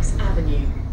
Avenue.